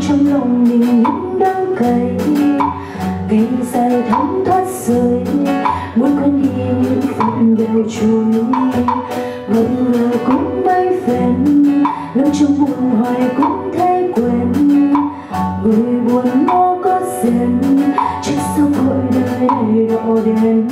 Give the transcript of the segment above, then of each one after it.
trong lòng mình những đắng cay. Cây dài thấm thoát rơi. Muốn quên đi những phút đều trôi ngần ngờ cũng bay phèn. Lẫn trong buồn hoài cũng thấy quen. Người buồn mô có rèn. Trước sao cõi đời này đỏ đen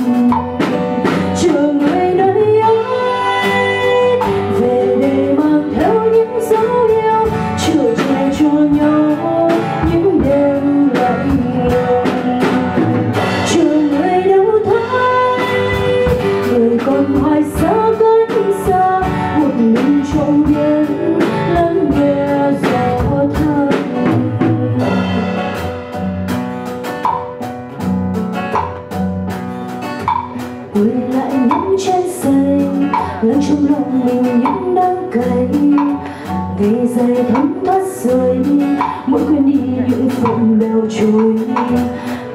quay lại những trái xây lắng trong lòng mình những đắng cay. Ngày dài thấm thoát rơi, mỗi quên đi những phận bèo trôi.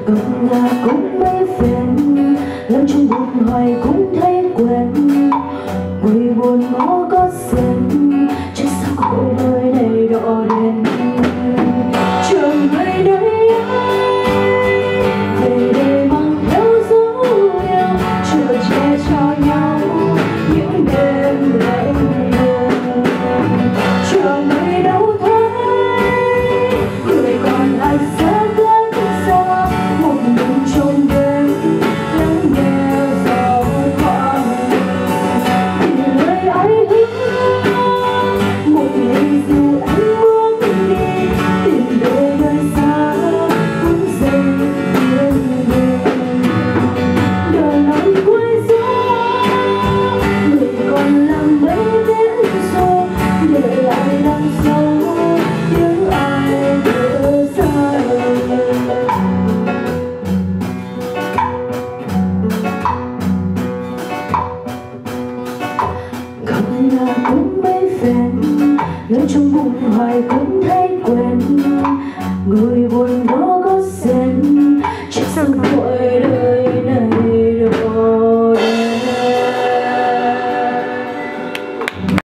Gồng ngà cũng mấy phen lắng trong buồn hoài cũng gặp nhà cũng mấy phen lẫn trong bụng hoài cũng thấy quen.